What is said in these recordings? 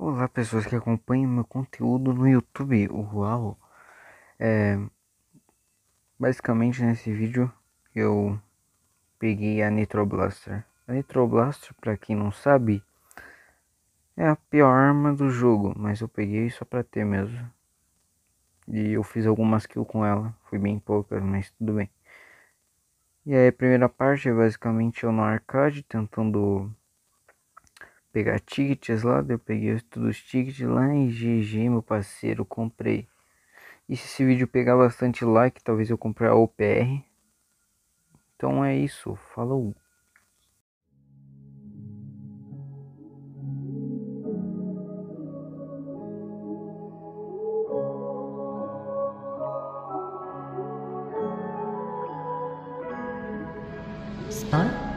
Olá, pessoas que acompanham meu conteúdo no YouTube. Uau! É, basicamente, nesse vídeo eu peguei a Nitro Blaster. A Nitro Blaster, pra quem não sabe, é a pior arma do jogo, mas eu peguei só pra ter mesmo. E eu fiz algumas kills com ela, foi bem poucas, mas tudo bem. E aí a primeira parte é basicamente eu no arcade tentando pegar tickets lá, eu peguei todos os tickets lá em GG, meu parceiro, comprei. E se esse vídeo pegar bastante like, talvez eu compre a OPR. Então é isso, falou! Spot?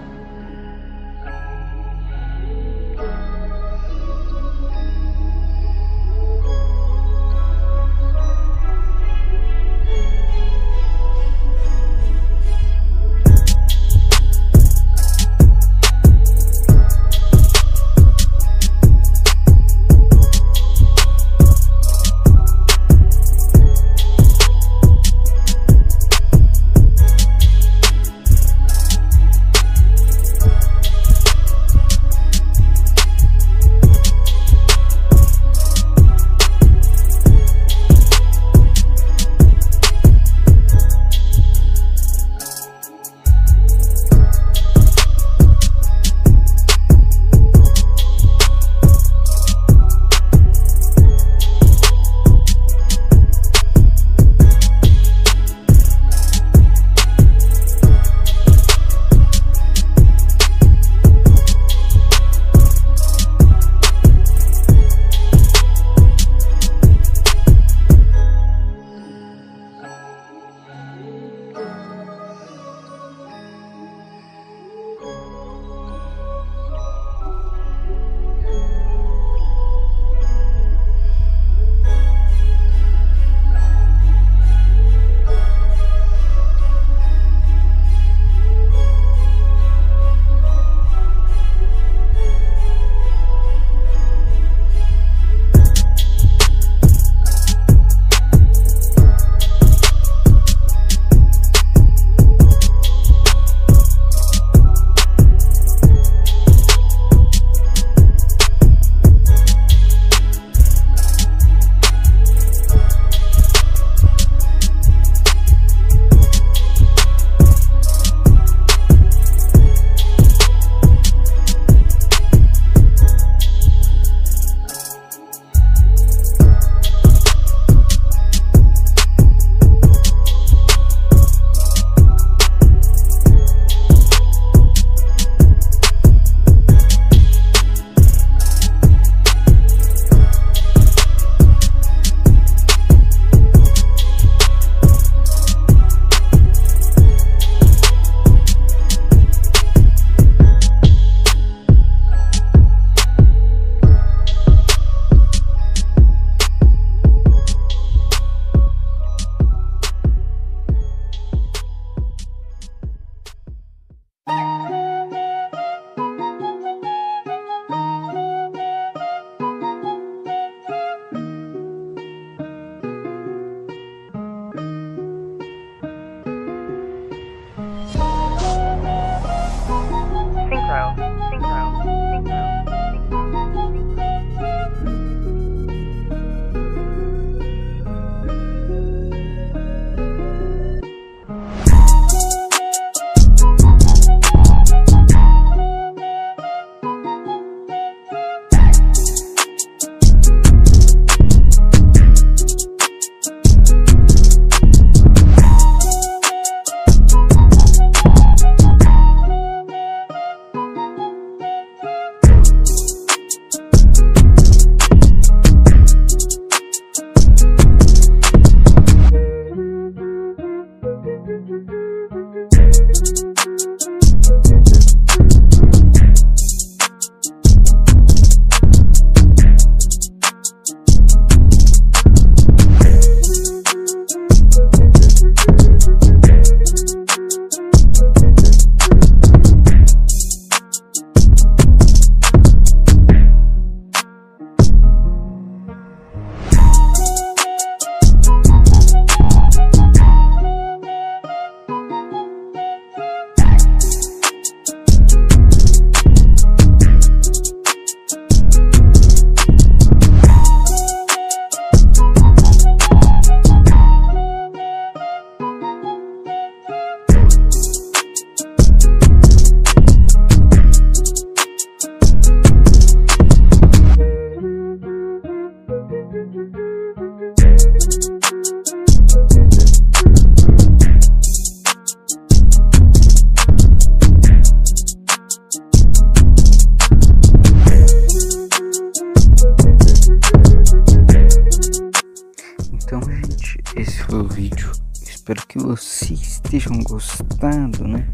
Espero que vocês estejam gostando, né?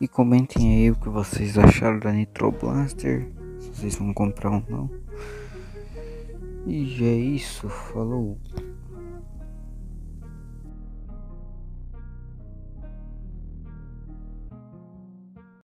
E comentem aí o que vocês acharam da Nitro Blaster, se vocês vão comprar ou não. E é isso, falou.